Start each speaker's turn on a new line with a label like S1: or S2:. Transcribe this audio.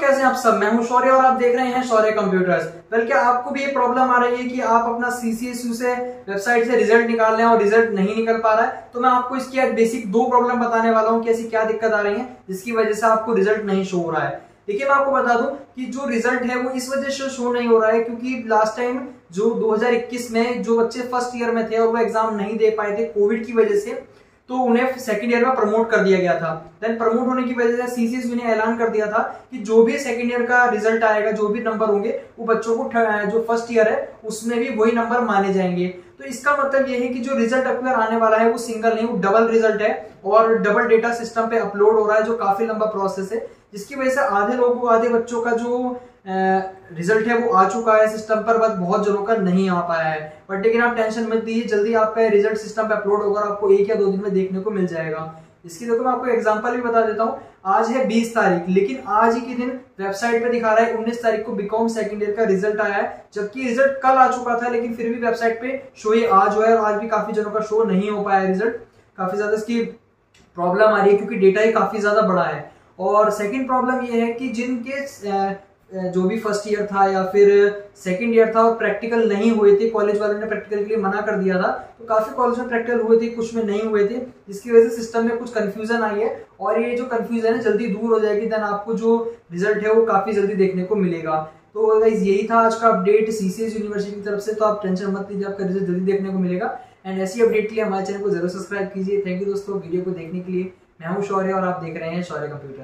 S1: कैसे आप सब? मैं हूँ शौर्य और आप देख रहे हैं शौर्य कंप्यूटर्स। वेल क्या आपको भी ये प्रॉब्लम आ रही है कि आप अपना सीसीएसयू से वेबसाइट से रिज़ल्ट निकाल रहे हैं और रिज़ल्ट नहीं निकल पा रहा है? तो मैं आपको इसकी बेसिक दो प्रॉब्लम बताने वाला हूँ कि ऐसी क्या दिक्कत आ रही है, जिसकी वजह से आपको रिज़ल्ट नहीं शो हो रहा है। देखिए, मैं आपको बता दूँ कि जो रिज़ल्ट है वो इस वजह से शो नहीं हो रहा है क्योंकि लास्ट टाइम जो 2021 में जो बच्चे फ़र्स्ट ईयर में थे और वो एग्ज़ाम नहीं दे पाए थे कोविड की वजह से तो उन्हें सेकंड ईयर में प्रमोट कर दिया गया था। देन प्रमोट होने की वजह से सीसीएसयू ने ऐलान कर दिया था कि जो भी सेकंड ईयर का रिज़ल्ट आएगा, जो भी नंबर होंगे, वो बच्चों को जो फ़र्स्ट ईयर है, उसमें भी वही नंबर माने जाएँगे। तो इसका मतलब ये है कि जो रिज़ल्ट अक्वेयर आने वाला है, वो सिंगल नहीं, वो डबल रिज़ल्ट है और डबल डेटा सिस्टम पे अपलोड हो रहा है, जो काफ़ी लंबा प्रोसेस है, जिसकी वजह से आधे लोगों, आधे बच्चों का जो रिज़ल्ट है वो आ चुका है सिस्टम पर बट बहुत जनों का नहीं आ पाया है। बट लेकिन आप टेंशन मत दीजिए जल्दी आपका रिज़ल्ट सिस्टम पे अपलोड होगा आपको एक या दो दिन में देखने को मिल जाएगा। इसकी देखो, मैं आपको एग्जांपल भी बता देता हूँ। आज है 20 तारीख, लेकिन आज ही के दिन वेबसाइट पे दिखा रहा है 19 तारीख को बीकॉम सेकंड ईयर का रिज़ल्ट आया है। जबकि रिज़ल्ट कल आ चुका था, लेकिन फिर भी वेबसाइट पे शो ये आज हुआ है और आज भी काफ़ी जनों का शो नहीं हो पाया रिज़ल्ट काफ़ी ज़्यादा इसकी प्रॉब्लम आ रही है, क्योंकि डेटा ही काफ़ी ज़्यादा बड़ा है। और सेकेंड प्रॉब्लम ये है कि जिनके जो भी फ़र्स्ट ईयर था या फिर सेकंड ईयर था और प्रैक्टिकल नहीं हुए थे कॉलेज वालों ने प्रैक्टिकल के लिए मना कर दिया था तो काफ़ी कॉलेज में प्रैक्टिकल हुए थे, कुछ में नहीं हुए थे, जिसकी वजह से सिस्टम में कुछ कंफ्यूजन आई है और ये जो कंफ्यूजन है जल्दी दूर हो जाएगी देन आपको जो रिज़ल्ट है वो काफ़ी जल्दी देखने को मिलेगा। तो गाइज़ यही था आज का अपडेट सीसीएस यूनिवर्सिटी की तरफ़ से तो आप टेंशन मत लीजिए, आपका रिज़ल्ट जल्दी देखने को मिलेगा। एंड ऐसी अपडेट के लिए हमारे चैनल को ज़रूर सब्सक्राइब कीजिए। थैंक यू दोस्तों वीडियो को देखने के लिए। मैं हूँ शौर्य और आप देख रहे हैं शौर्य कंप्यूटर